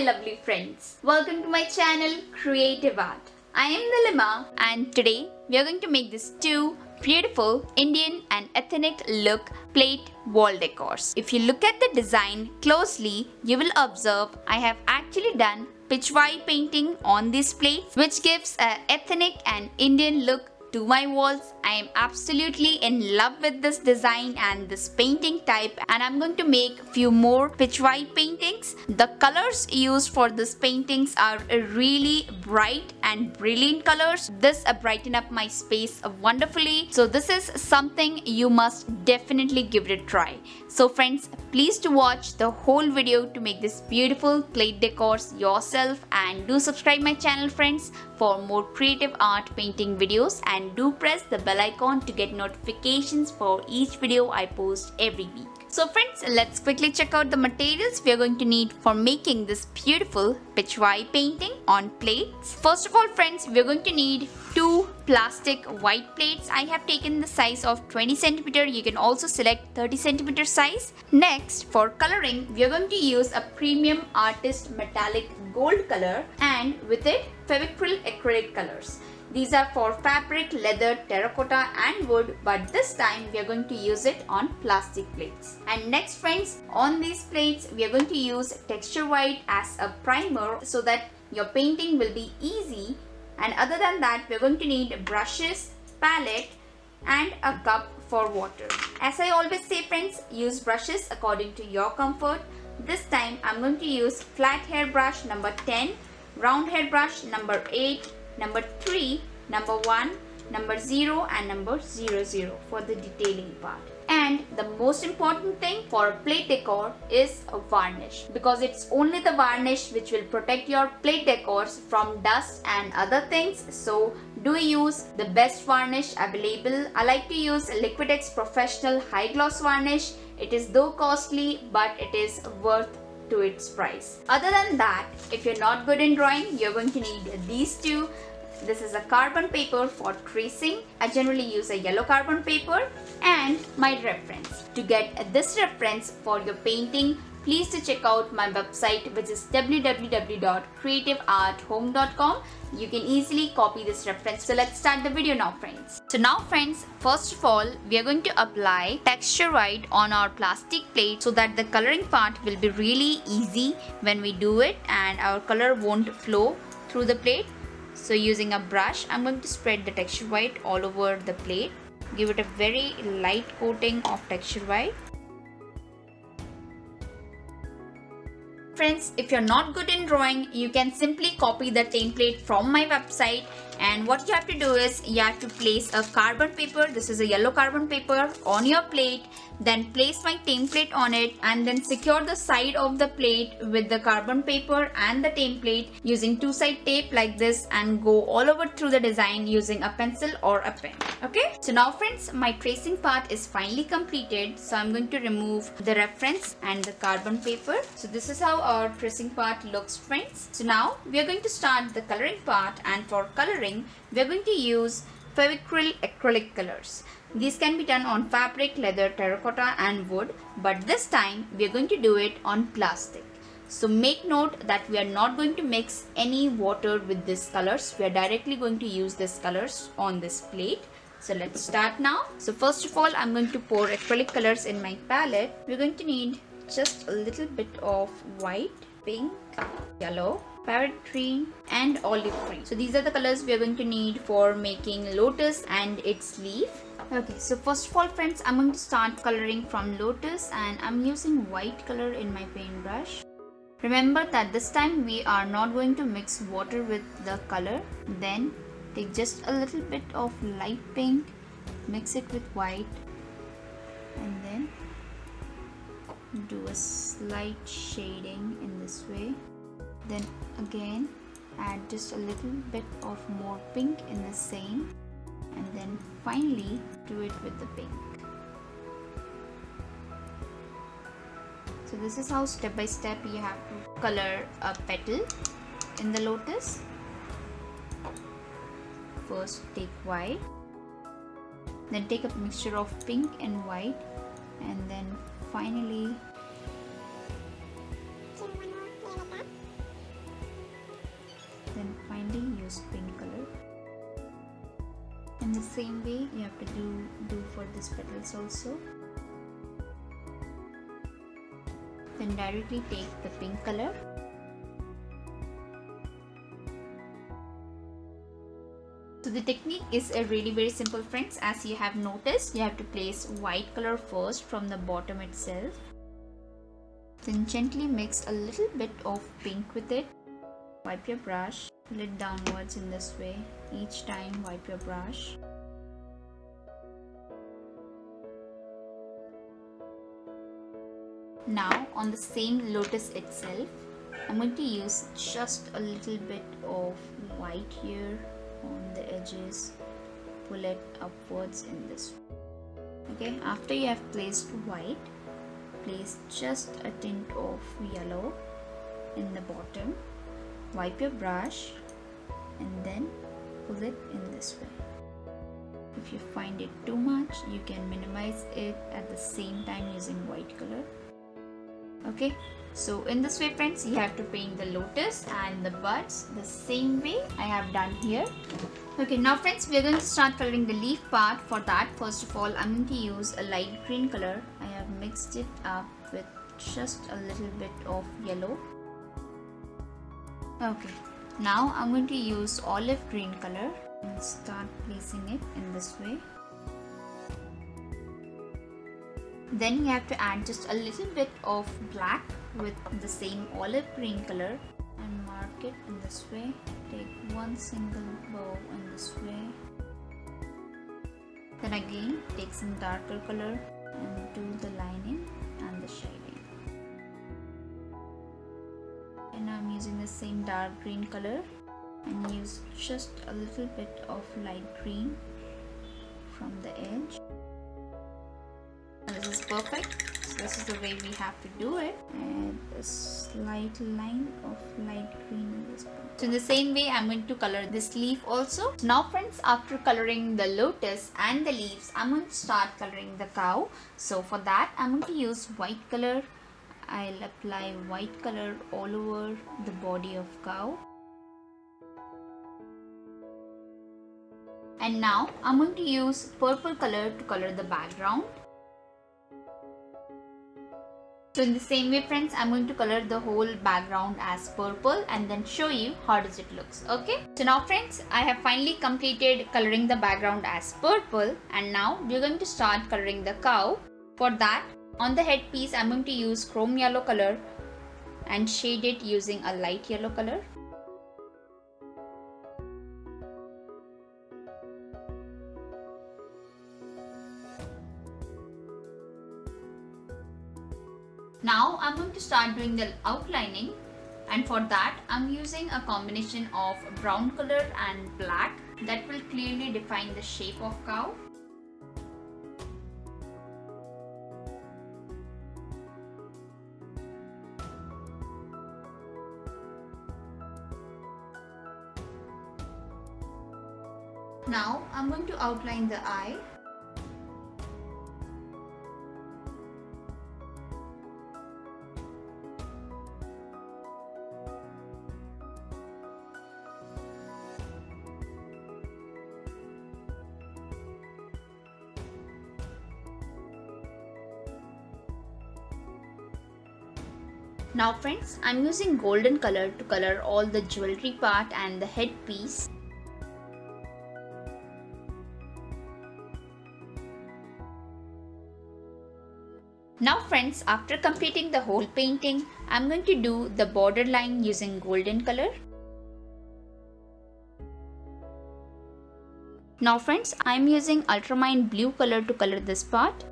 lovely friends. Welcome to my channel Creative Art. I am Nilima and today we are going to make this two beautiful Indian and ethnic look plate wall decors. If you look at the design closely, you will observe I have actually done Pichwai painting on this plate which gives a ethnic and Indian look to my walls. I am absolutely in love with this design and this painting type and I'm going to make a few more Pichwai paintings. The colors used for these paintings are really bright and brilliant colors. This uh, brighten up my space wonderfully. So this is something you must definitely give it a try. So friends, please to watch the whole video to make this beautiful plate decors yourself and do subscribe my channel friends for more creative art painting videos and do press the bell icon to get notifications for each video I post every week. So friends, let's quickly check out the materials we are going to need for making this beautiful Pichwai painting on plates. First of all friends, we are going to need two plastic white plates. I have taken the size of 20 centimeter. You can also select 30 centimeter size. Next, for coloring, we are going to use a premium artist metallic gold color and with it Fevicryl acrylic colors. These are for fabric, leather, terracotta and wood but this time we are going to use it on plastic plates. And next friends, on these plates we are going to use texture white as a primer so that your painting will be easy and other than that we are going to need brushes, palette and a cup for water. As I always say friends, use brushes according to your comfort. This time I'm going to use flat hair brush number 10, round hair brush number 8 number 3, number 1, number 0 and number 00 for the detailing part. And the most important thing for a plate decor is a varnish because it's only the varnish which will protect your plate decors from dust and other things. So do use the best varnish available. I like to use Liquitex Professional High Gloss Varnish. It is though costly but it is worth to its price. Other than that, if you're not good in drawing, you're going to need these two this is a carbon paper for tracing. I generally use a yellow carbon paper and my reference. To get this reference for your painting, please to check out my website which is www.creativearthome.com. You can easily copy this reference. So let's start the video now friends. So now friends, first of all, we are going to apply texture white on our plastic plate so that the coloring part will be really easy when we do it and our color won't flow through the plate so using a brush, I'm going to spread the texture white all over the plate. Give it a very light coating of texture white. Friends, if you're not good in drawing, you can simply copy the template from my website and what you have to do is you have to place a carbon paper. This is a yellow carbon paper on your plate. Then place my template on it and then secure the side of the plate with the carbon paper and the template using two side tape like this and go all over through the design using a pencil or a pen. Okay? So now friends my tracing part is finally completed. So i'm going to remove the reference and the carbon paper. So this is how our tracing part looks friends. So now we are going to start the coloring part and for coloring coloring, we are going to use Fevicryl acrylic colors. These can be done on fabric, leather, terracotta and wood but this time we are going to do it on plastic. So make note that we are not going to mix any water with these colors. We are directly going to use these colors on this plate. So let's start now. So first of all, I'm going to pour acrylic colors in my palette. We're going to need just a little bit of white, pink, yellow, parrot green and olive green so these are the colors we are going to need for making lotus and its leaf. Okay so first of all friends i'm going to start coloring from lotus and i'm using white color in my paintbrush. Remember that this time we are not going to mix water with the color. Then take just a little bit of light pink mix it with white and then do a slight shading in this way. Then again add just a little bit of more pink in the same. And then finally do it with the pink. So this is how step by step you have to color a petal in the lotus. First take white. Then take a mixture of pink and white. And then finally. Then finally use pink color. In the same way you have to do do for these petals also. Then directly take the pink color So the technique is a really very simple friends. As you have noticed you have to place white color first from the bottom itself. Then gently mix a little bit of pink with it. Wipe your brush. Pull it downwards in this way. Each time wipe your brush. Now on the same lotus itself I'm going to use just a little bit of white here edges pull it upwards in this okay after you have placed white place just a tint of yellow in the bottom. Wipe your brush and then pull it in this way. If you find it too much you can minimize it at the same time using white color okay. So in this way friends you have to paint the lotus and the buds the same way I have done here. Okay now friends we are going to start coloring the leaf part for that. First of all I'm going to use a light green color. I have mixed it up with just a little bit of yellow. Okay now I'm going to use olive green color and start placing it in this way then you have to add just a little bit of black with the same olive green color and mark it in this way. Take one single bow in this way. Then again take some darker color and do the lining and the shading. And I'm using the same dark green color and use just a little bit of light green from the edge this is the way we have to do it. And a slight line of light green in this part. So in the same way i'm going to color this leaf also. Now friends after coloring the lotus and the leaves i'm going to start coloring the cow. So for that i'm going to use white color. I'll apply white color all over the body of cow. And now I'm going to use purple color to color the background so in the same way friends, I'm going to color the whole background as purple and then show you how does it looks. Okay. So now friends, I have finally completed coloring the background as purple and now we're going to start coloring the cow. For that, on the headpiece, I'm going to use chrome yellow color and shade it using a light yellow color. Now I'm going to start doing the outlining and for that I'm using a combination of brown color and black that will clearly define the shape of cow. Now I'm going to outline the eye Now friends, I'm using golden color to color all the jewelry part and the headpiece. Now friends, after completing the whole painting, I'm going to do the border line using golden color. Now friends, I'm using ultramarine blue color to color this part.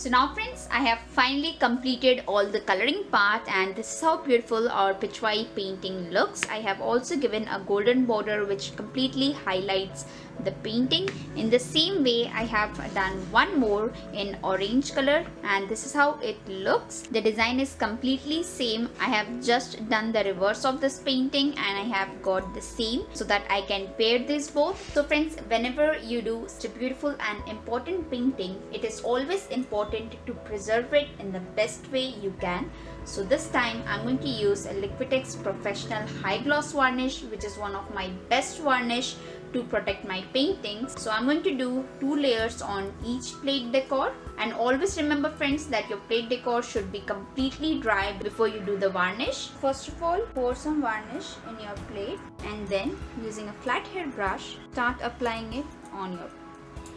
So now friends, I have finally completed all the coloring part and this is how beautiful our Pichwai painting looks. I have also given a golden border which completely highlights the painting. In the same way, I have done one more in orange color and this is how it looks. The design is completely same. I have just done the reverse of this painting and I have got the same so that I can pair these both. So friends, whenever you do such a beautiful and important painting, it is always important to preserve it in the best way you can So this time I'm going to use a Liquitex Professional High Gloss Varnish which is one of my best varnish to protect my paintings. So I'm going to do two layers on each plate decor and always remember friends that your plate decor should be completely dry before you do the varnish. First of all pour some varnish in your plate and then using a flat hair brush start applying it on your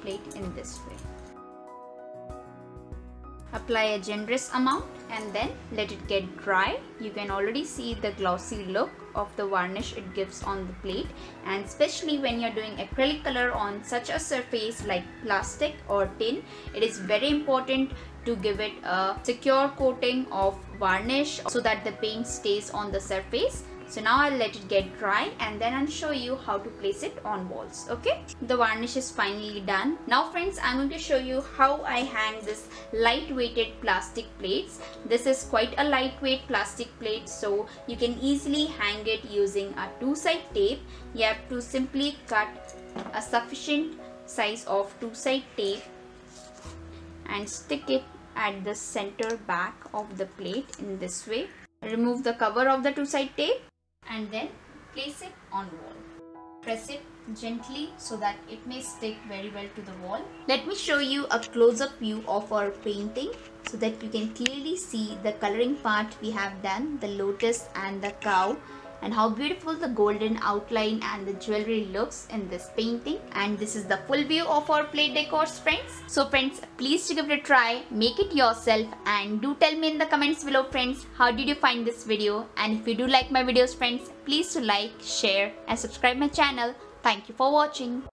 plate in this way. Apply a generous amount and then let it get dry. You can already see the glossy look of the varnish it gives on the plate and especially when you're doing acrylic color on such a surface like plastic or tin, it is very important to give it a secure coating of varnish so that the paint stays on the surface so now I'll let it get dry and then I'll show you how to place it on walls. Okay. The varnish is finally done. Now friends, I'm going to show you how I hang this light-weighted plastic plates. This is quite a lightweight plastic plate so you can easily hang it using a two-side tape. You have to simply cut a sufficient size of two-side tape and stick it at the center back of the plate in this way. Remove the cover of the two-side tape and then place it on wall. Press it gently so that it may stick very well to the wall. Let me show you a close-up view of our painting so that you can clearly see the coloring part we have done, the lotus and the cow and how beautiful the golden outline and the jewelry looks in this painting. And this is the full view of our plate decors friends. So friends please give it a try. Make it yourself and do tell me in the comments below friends how did you find this video? And if you do like my videos friends please to like share and subscribe my channel. Thank you for watching